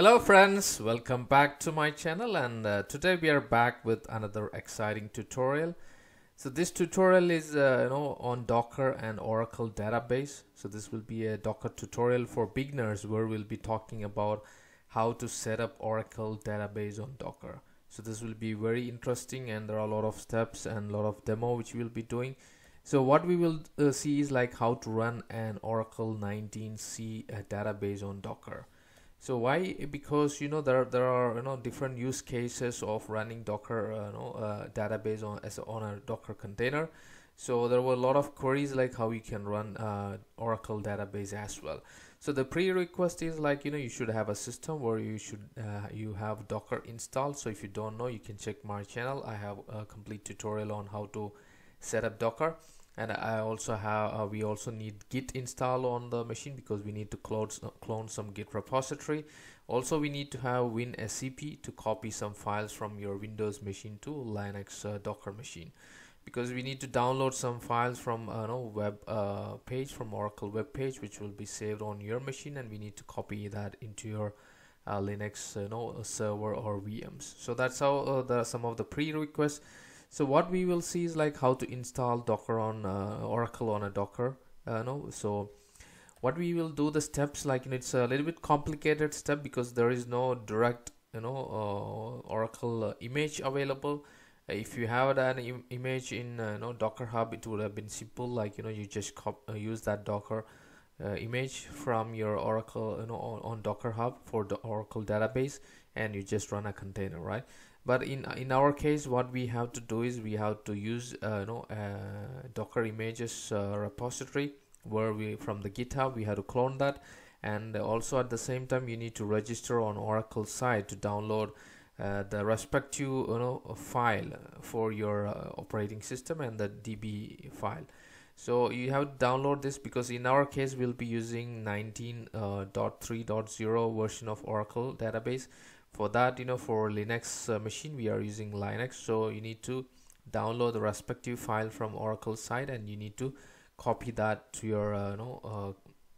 Hello friends, welcome back to my channel and uh, today we are back with another exciting tutorial. So this tutorial is uh, you know on Docker and Oracle database. So this will be a Docker tutorial for beginners where we'll be talking about how to set up Oracle database on Docker. So this will be very interesting and there are a lot of steps and a lot of demo which we'll be doing. So what we will uh, see is like how to run an Oracle 19c uh, database on Docker so why? Because you know there there are you know different use cases of running docker uh, you know uh, database on as a, on a docker container. So there were a lot of queries like how you can run uh, oracle database as well. So the prerequisite is like you know you should have a system where you should uh, you have docker installed. So if you don't know you can check my channel. I have a complete tutorial on how to set up docker and I also have uh, we also need git install on the machine because we need to clone, clone some git repository. Also we need to have WinSCP to copy some files from your Windows machine to Linux uh, Docker machine. Because we need to download some files from uh, no web uh, page from Oracle web page which will be saved on your machine and we need to copy that into your uh, Linux you know server or VMs so that's how uh, the some of the prerequisites so what we will see is like how to install docker on uh, oracle on a docker uh, no? So what we will do the steps like it's a little bit complicated step because there is no direct you know uh, oracle uh, image available. If you have an Im image in uh, you know docker hub it would have been simple like you know you just uh, use that docker image from your oracle you know on, on docker hub for the oracle database and you just run a container right but in in our case what we have to do is we have to use uh, you know uh, docker images uh, repository where we from the github we have to clone that. And also at the same time you need to register on oracle side to download uh, the respective you know file for your uh, operating system and the db file. So you have to download this because in our case we'll be using 19.3.0 uh, version of oracle database for that you know for linux uh, machine we are using linux. So you need to download the respective file from oracle side and you need to copy that to your uh, you know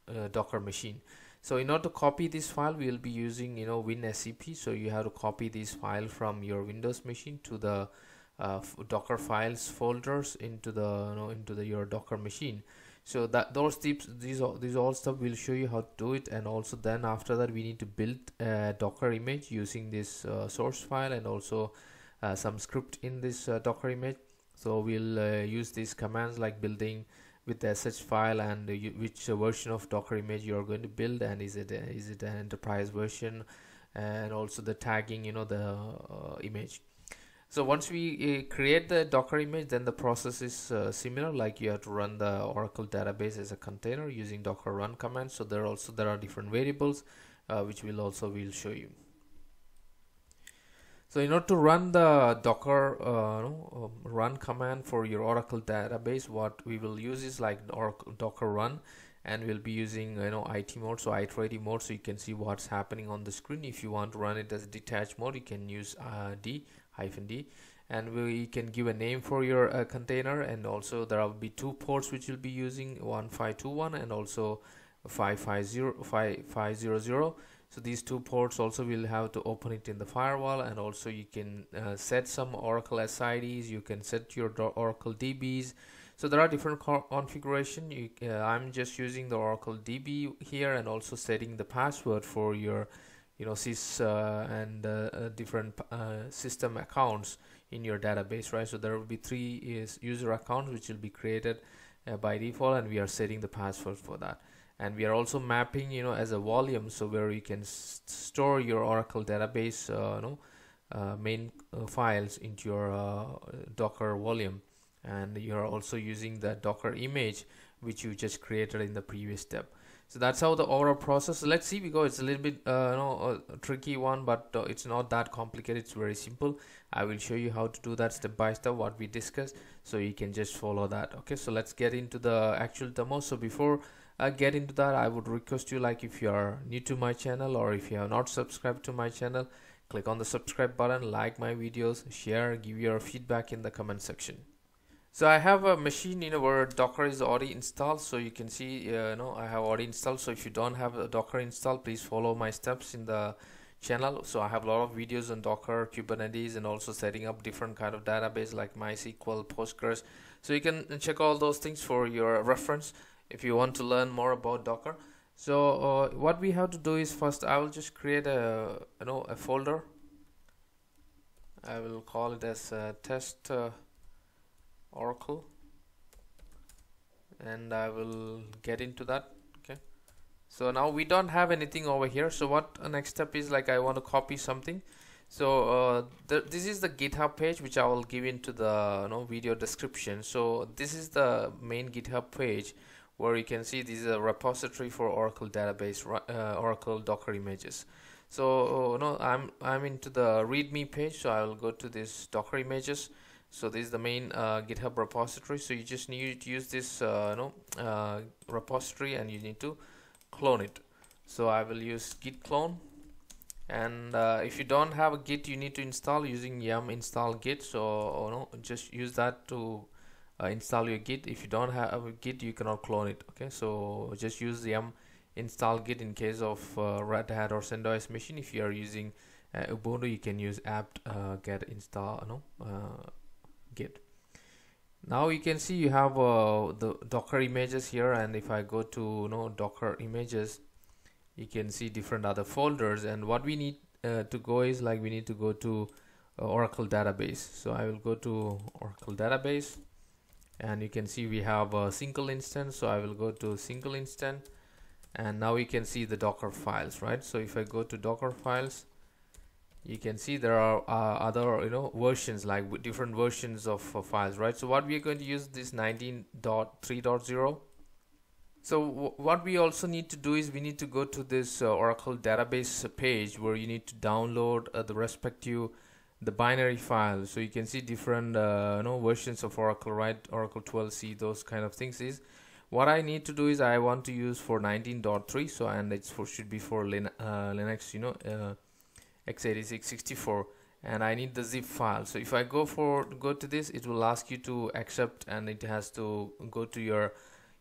uh, uh docker machine. So in order to copy this file we will be using you know WinSCP. So you have to copy this file from your windows machine to the uh, docker files folders into the you know into the your docker machine so that those tips these all these all stuff will show you how to do it. And also then after that we need to build a docker image using this uh, source file and also uh, some script in this uh, docker image. So we'll uh, use these commands like building with the sh file and which version of docker image you're going to build and is it is it an enterprise version? And also the tagging you know the uh, image so once we uh, create the docker image then the process is uh, similar like you have to run the oracle database as a container using docker run command. So there also there are different variables uh, which will also will show you. So in order to run the docker uh, um, run command for your oracle database what we will use is like oracle docker run and we'll be using you know it mode so iterative mode so you can see what's happening on the screen. If you want to run it as detached mode you can use uh, d hyphen d. And we can give a name for your uh, container. And also there will be two ports which you'll be using 1521 and also 550 5500 so these two ports also will have to open it in the firewall. And also you can uh, set some oracle sids you can set your oracle dbs so there are different configuration. You, uh, i'm just using the oracle db here and also setting the password for your you know sys uh, and uh, uh, different system accounts in your database right? So there will be three is user accounts which will be created by default and we are setting the password for that. And we are also mapping you know as a volume so where you can store your oracle database uh, you know uh, main uh, files into your docker volume. And you're also using the docker image which you just created in the previous step so that's how the overall process let's see because it's a little bit uh, you know a tricky one but uh, it's not that complicated it's very simple. I will show you how to do that step by step what we discussed so you can just follow that okay? So let's get into the actual demo. So before I get into that I would request you like if you are new to my channel or if you have not subscribed to my channel click on the subscribe button like my videos share give your feedback in the comment section so I have a machine you know where Docker is already installed so you can see uh, you know I have already installed. So if you don't have a Docker installed please follow my steps in the channel. So i have a lot of videos on docker kubernetes and also setting up different kind of database like mysql postgres. So you can check all those things for your reference if you want to learn more about docker. So uh, what we have to do is first i will just create a you know a folder. I will call it as test uh, oracle. And i will get into that okay? So now we don't have anything over here. So what next step is like i want to copy something. So uh, the, this is the github page which i will give into the you know, video description. So this is the main github page where you can see this is a repository for oracle database uh, oracle docker images. So uh, no i'm i'm into the readme page so i will go to this docker images so this is the main uh, github repository. So you just need to use this uh, you know uh, repository and you need to clone it. So i will use git clone. And uh, if you don't have a git you need to install using yum install git. So oh no just use that to uh, install your git. If you don't have a git you cannot clone it. Okay? So just use yum install git in case of uh, red hat or CentOS machine. If you are using ubuntu you can use apt get install no uh, git now you can see you have the docker images here and if i go to you know docker images you can see different other folders and what we need uh, to go is like we need to go to uh, Oracle database. So I will go to Oracle database and you can see we have a single instance. So I will go to single instance and now we can see the docker files right? So if I go to docker files you can see there are uh, other you know versions like different versions of uh, files right? So what we are going to use this 19.3.0 so what we also need to do is we need to go to this uh, Oracle database page where you need to download uh, the respective the binary file so you can see different uh, you know versions of Oracle right? Oracle 12c those kind of things is what I need to do is I want to use for 19.3 so and it's for should be for Lin uh, Linux you know x86 64 and I need the zip file. So if I go for go to this it will ask you to accept and it has to go to your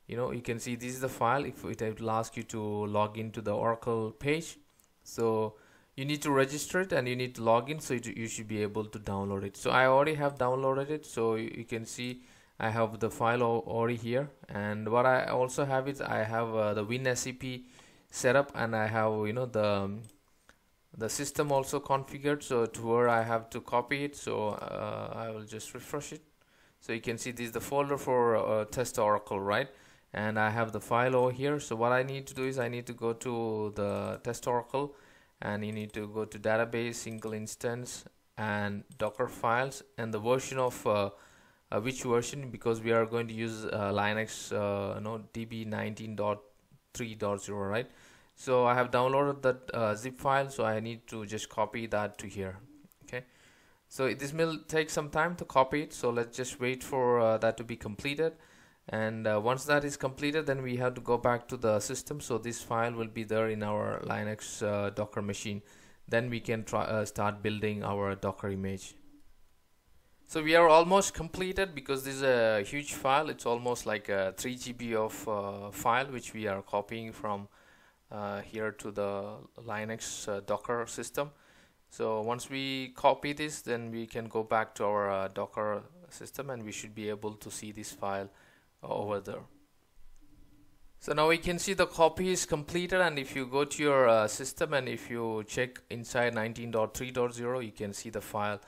you know you can see this is the file. If it will ask you to log into the Oracle page. So you need to register it and you need to log in so you should be able to download it. So I already have downloaded it so you can see I have the file already here. And what I also have is I have uh, the WinSCP setup and I have you know the um, the system also configured so to where I have to copy it so uh, I will just refresh it. So you can see this is the folder for uh, test oracle right? And I have the file over here. So what I need to do is I need to go to the test oracle and you need to go to database single instance and docker files and the version of uh, uh, which version because we are going to use uh, Linux uh, no db 19.3.0 right so I have downloaded that uh, zip file so I need to just copy that to here okay? So this will take some time to copy it so let's just wait for uh, that to be completed. And uh, once that is completed then we have to go back to the system so this file will be there in our Linux uh, docker machine. Then we can try uh, start building our docker image. So we are almost completed because this is a huge file. It's almost like a 3 GB of uh, file which we are copying from uh, here to the Linux uh, docker system. So once we copy this then we can go back to our docker system and we should be able to see this file over there. So now we can see the copy is completed and if you go to your uh, system and if you check inside 19.3.0 you can see the file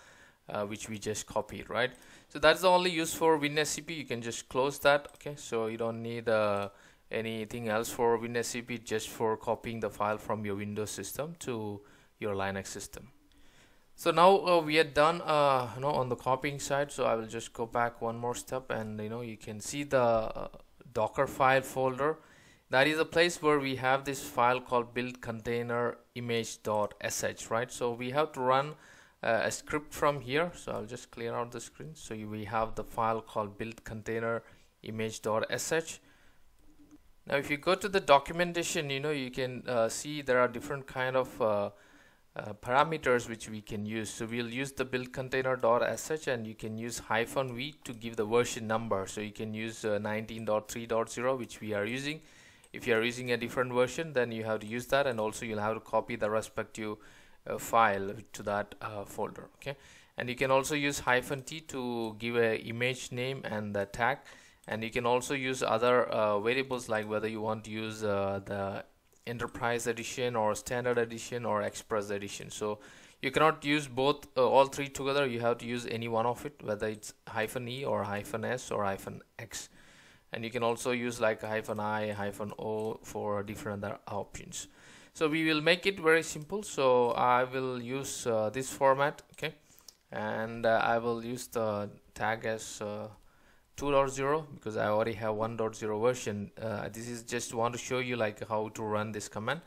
uh, which we just copied right? So that's the only use for WinSCP you can just close that okay? So you don't need uh, anything else for WinSCP just for copying the file from your Windows system to your Linux system? So now uh, we are done uh, you know on the copying side. So I will just go back one more step and you know you can see the uh, docker file folder. That is a place where we have this file called build container image.sh right? So we have to run uh, a script from here. So I'll just clear out the screen. So we have the file called build container image.sh now if you go to the documentation you know you can uh, see there are different kind of uh, uh, parameters which we can use. So we'll use the build container dot as such and you can use hyphen v to give the version number. So you can use uh, 19.3.0 which we are using. If you are using a different version then you have to use that and also you'll have to copy the respective uh, file to that uh, folder okay? And you can also use hyphen t to give a image name and the tag and you can also use other uh, variables like whether you want to use uh, the enterprise edition or standard edition or express edition. So you cannot use both uh, all three together. You have to use any one of it whether it's hyphen e or hyphen s or hyphen x. And you can also use like hyphen i hyphen o for different other options. So we will make it very simple. So i will use uh, this format okay? And uh, i will use the tag as uh, 2.0 because I already have 1.0 version. Uh, this is just want to show you like how to run this command.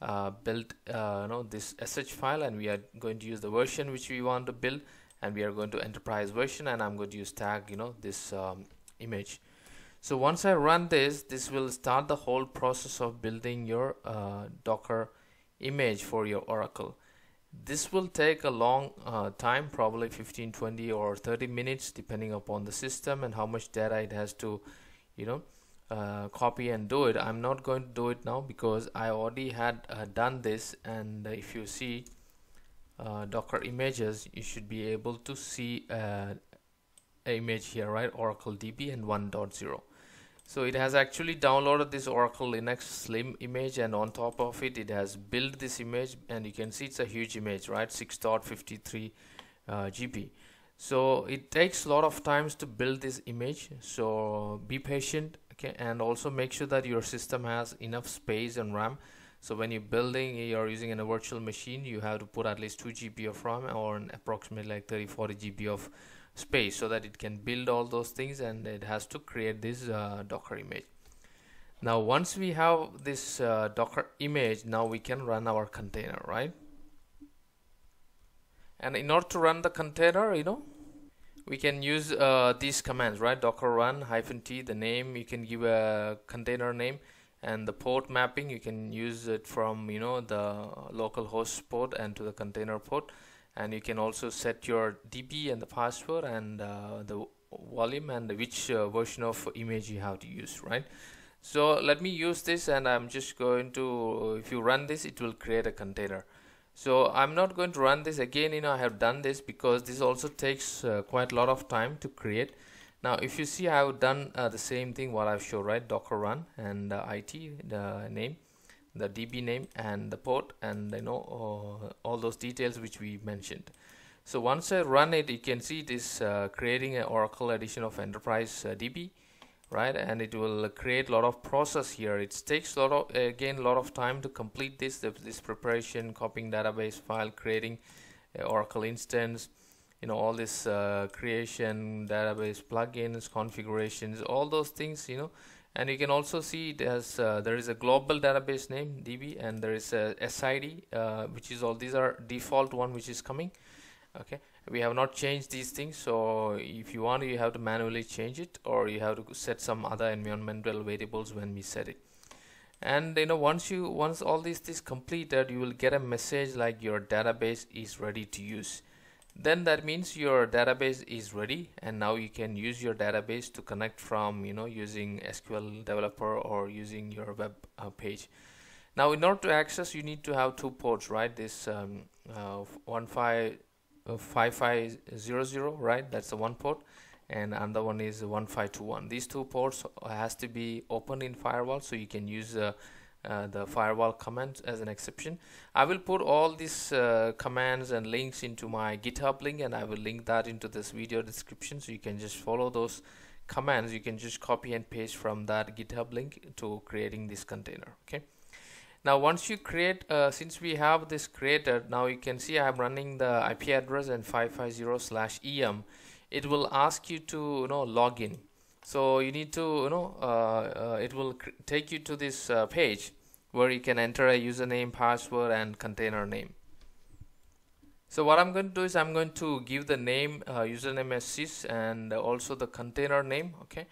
Uh, build uh, you know this sh file and we are going to use the version which we want to build and we are going to enterprise version and I'm going to use tag you know this um, image. So once I run this this will start the whole process of building your uh, docker image for your oracle this will take a long uh, time probably 15 20 or 30 minutes depending upon the system and how much data it has to you know uh, copy and do it. I'm not going to do it now because I already had uh, done this and if you see uh, docker images you should be able to see uh, image here right? Oracle db and 1.0 so it has actually downloaded this Oracle Linux Slim image and on top of it, it has built this image and you can see it's a huge image, right? 6.53 uh, GB. So it takes a lot of times to build this image. So be patient, okay? And also make sure that your system has enough space and RAM. So when you're building, you're using a virtual machine, you have to put at least 2 GB of RAM or an approximately like 30, 40 GB of space so that it can build all those things and it has to create this uh, docker image. Now once we have this uh, docker image now we can run our container right? And in order to run the container you know we can use uh, these commands right? Docker run hyphen t the name you can give a container name and the port mapping you can use it from you know the local host port and to the container port and you can also set your db and the password and uh, the volume and which uh, version of image you have to use right? So let me use this and I'm just going to if you run this it will create a container. So I'm not going to run this again you know I have done this because this also takes uh, quite a lot of time to create. Now if you see I have done uh, the same thing what I've shown right? Docker run and uh, it the name the DB name and the port and you know uh, all those details which we mentioned. So once I run it, you can see it is uh, creating an Oracle edition of Enterprise uh, DB, right? And it will create a lot of process here. It takes a lot of again a lot of time to complete this this preparation, copying database file, creating Oracle instance, you know all this uh, creation, database plugins, configurations, all those things, you know and you can also see it has uh, there is a global database name db and there is a sid uh, which is all these are default one which is coming. Okay? We have not changed these things so if you want you have to manually change it or you have to set some other environmental variables when we set it. And you know once you once all these things completed you will get a message like your database is ready to use then that means your database is ready and now you can use your database to connect from you know using SQL developer or using your web uh, page. Now in order to access you need to have two ports right? This um, uh, one five uh, five five zero zero right? That's the one port and another one is 1521 these two ports has to be open in firewall so you can use uh, the firewall commands as an exception. I will put all these uh, commands and links into my github link and I will link that into this video description. So you can just follow those commands. You can just copy and paste from that github link to creating this container okay? Now once you create uh, since we have this created now you can see I'm running the IP address and 550 slash em it will ask you to you know log in so you need to you know uh, uh, it will take you to this uh, page where you can enter a username password and container name. So what I'm going to do is I'm going to give the name uh, username as sys and also the container name okay?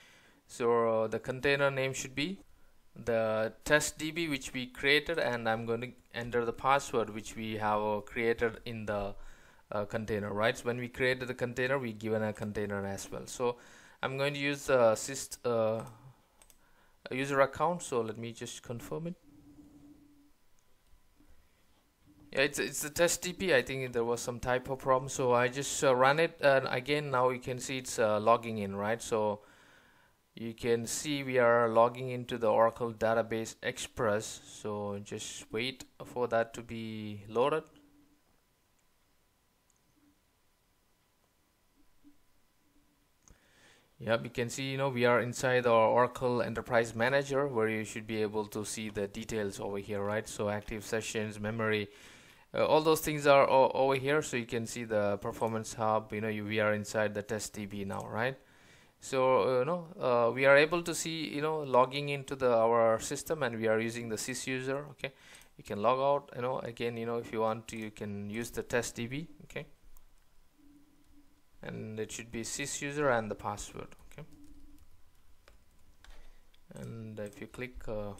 So uh, the container name should be the test db which we created and I'm going to enter the password which we have uh, created in the container right? So when we created the container we given a container as well. So I'm going to use the assist uh, user account so let me just confirm it Yeah, it's it's the test DB. I think there was some typo problem, so I just uh, ran it, and again now you can see it's uh, logging in, right? So you can see we are logging into the Oracle Database Express. So just wait for that to be loaded. Yeah, we can see, you know, we are inside our Oracle Enterprise Manager where you should be able to see the details over here, right? So active sessions, memory, uh, all those things are over here. So you can see the performance hub, you know, you, we are inside the test DB now, right? So, uh, you know, uh, we are able to see, you know, logging into the our system and we are using the sys user, okay? You can log out, you know, again, you know, if you want to, you can use the test DB, okay? And it should be sys user and the password okay? And if you click uh,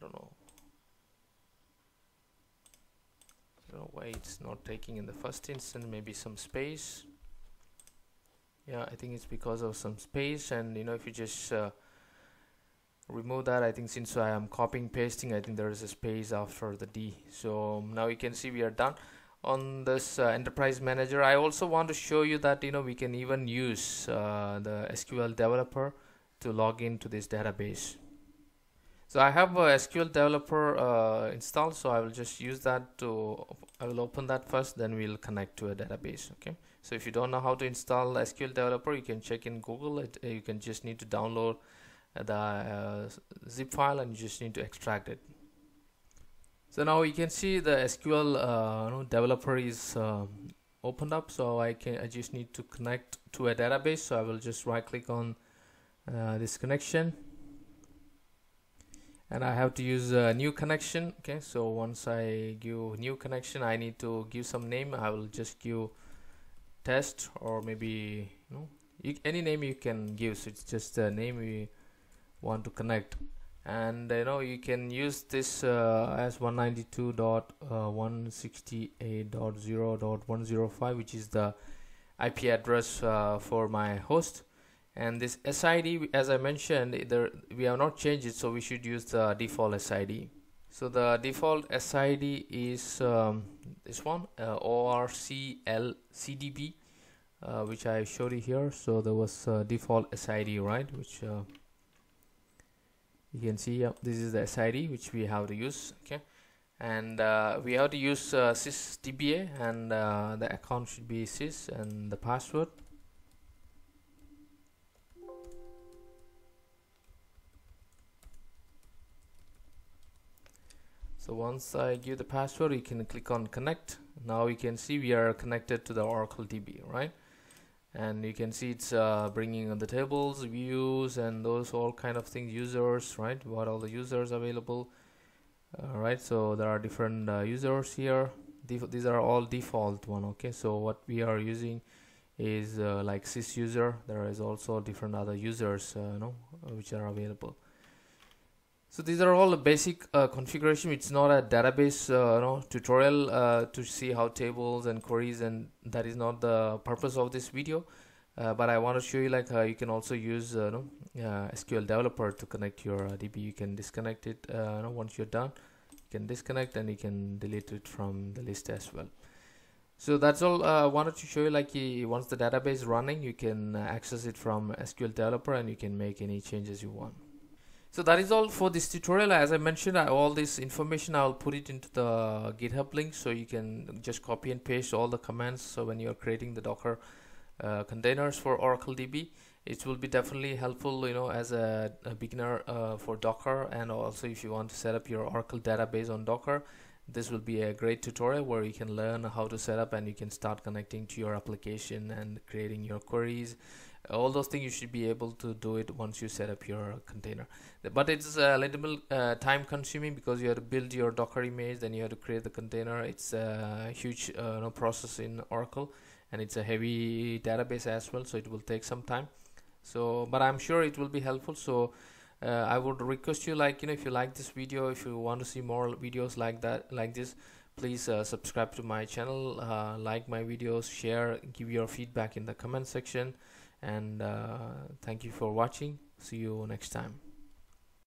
I don't know. I don't know why it's not taking in the first instance maybe some space. Yeah I think it's because of some space. And you know if you just uh, remove that I think since I am copying pasting I think there is a space after the D. So now you can see we are done on this uh, enterprise manager. I also want to show you that you know we can even use uh, the SQL developer to log into this database. So I have a SQL developer uh, installed so I will just use that to I will open that first then we'll connect to a database okay? So if you don't know how to install SQL developer you can check in Google. It, you can just need to download the uh, zip file and you just need to extract it so now you can see the SQL uh, developer is um, opened up. So I can I just need to connect to a database. So I will just right click on uh, this connection. And I have to use a new connection. Okay so once I give new connection I need to give some name. I will just give test or maybe you know you, any name you can give. So it's just a name we want to connect and you know you can use this uh, as 192.168.0.105 which is the IP address uh, for my host. And this SID as I mentioned there we have not changed it so we should use the default SID so the default SID is um, this one uh, ORCL uh, which I showed you here. So there was default SID right which uh, you can see uh, this is the SID which we have to use okay? And uh, we have to use uh, sys DBA and uh, the account should be sys and the password. So once I give the password you can click on connect. Now you can see we are connected to the Oracle DB right and you can see it's uh, bringing on the tables views and those all kind of things users right? What all the users available. Uh, right so there are different uh, users here. Def these are all default one okay? So what we are using is uh, like sys user. There is also different other users uh, you know which are available so these are all the basic uh, configuration. It's not a database uh, know, tutorial uh, to see how tables and queries and that is not the purpose of this video. Uh, but I want to show you like you can also use uh, you uh, SQL developer to connect your DB you can disconnect it know, once you're done you can disconnect and you can delete it from the list as well. So that's all I wanted to show you like once the database running you can access it from SQL developer and you can make any changes you want so that is all for this tutorial. As i mentioned all this information i'll put it into the github link so you can just copy and paste all the commands. So when you're creating the docker uh, containers for oracle db it will be definitely helpful you know as a, a beginner uh, for docker. And also if you want to set up your oracle database on docker this will be a great tutorial where you can learn how to set up and you can start connecting to your application and creating your queries. All those things you should be able to do it once you set up your container. But it's a little bit uh, time consuming because you have to build your docker image then you have to create the container. It's a huge uh, process in oracle and it's a heavy database as well so it will take some time. So but i'm sure it will be helpful. So uh, i would request you like you know if you like this video if you want to see more videos like that like this please uh, subscribe to my channel uh, like my videos share give your feedback in the comment section and uh, thank you for watching. See you next time